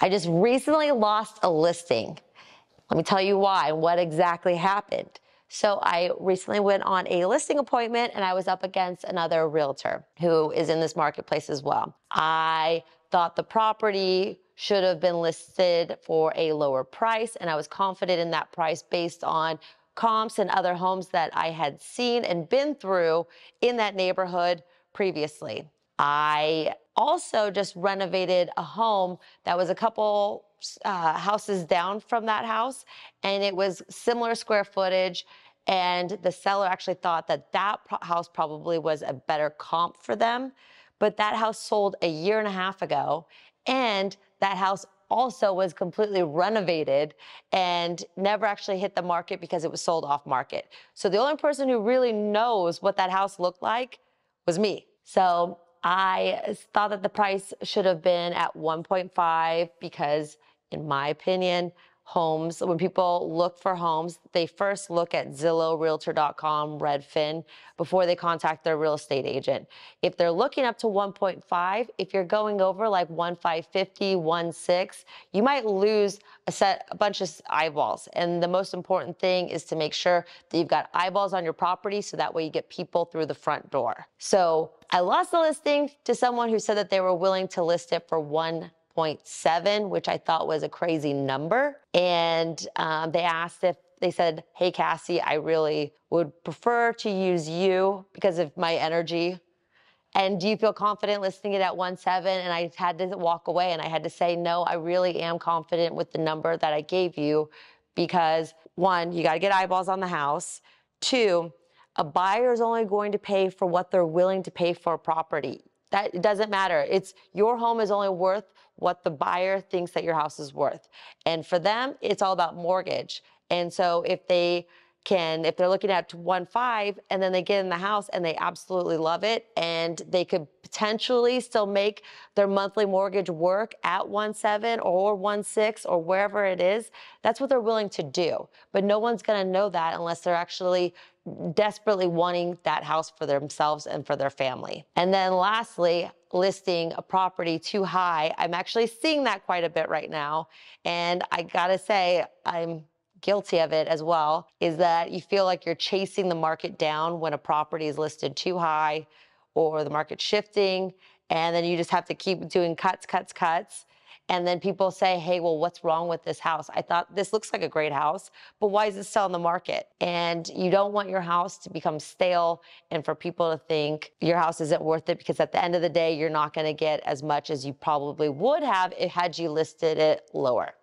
I just recently lost a listing. Let me tell you why and what exactly happened. So I recently went on a listing appointment and I was up against another realtor who is in this marketplace as well. I thought the property should have been listed for a lower price and I was confident in that price based on comps and other homes that I had seen and been through in that neighborhood previously. I also just renovated a home that was a couple uh, houses down from that house, and it was similar square footage. And the seller actually thought that that pro- house probably was a better comp for them. But that house sold a year and a half ago, and that house also was completely renovated and never actually hit the market because it was sold off market. So the only person who really knows what that house looked like was me. So I thought that the price should have been at 1.5 because, in my opinion, homes, when people look for homes, they first look at Zillow, Realtor.com, Redfin before they contact their real estate agent. If they're looking up to 1.5, if you're going over like 1.550, 1.6, you might lose a set, a bunch of eyeballs. And the most important thing is to make sure that you've got eyeballs on your property so that way you get people through the front door. So I lost the listing to someone who said that they were willing to list it for one 0.7, which I thought was a crazy number. And um, they asked if they said, Hey, Cassie, I really would prefer to use you because of my energy. And do you feel confident listing it at 1.7? And I had to walk away and I had to say, No, I really am confident with the number that I gave you because one, you got to get eyeballs on the house. Two, a buyer is only going to pay for what they're willing to pay for a property. That it doesn't matter. It's your home is only worth what the buyer thinks that your house is worth. And for them, it's all about mortgage. And so if they can, if they're looking at one five and then they get in the house and they absolutely love it and they could potentially still make their monthly mortgage work at one seven or one six or wherever it is, that's what they're willing to do. But no one's gonna know that unless they're actually desperately wanting that house for themselves and for their family. And then lastly, listing a property too high. I'm actually seeing that quite a bit right now. And I gotta say, I'm guilty of it as well, is that you feel like you're chasing the market down when a property is listed too high or the market shifting. And then you just have to keep doing cuts, cuts, cuts and then people say, hey, well, what's wrong with this house? I thought this looks like a great house, but why is it still on the market? And you don't want your house to become stale and for people to think your house isn't worth it because at the end of the day, you're not going to get as much as you probably would have if had you listed it lower.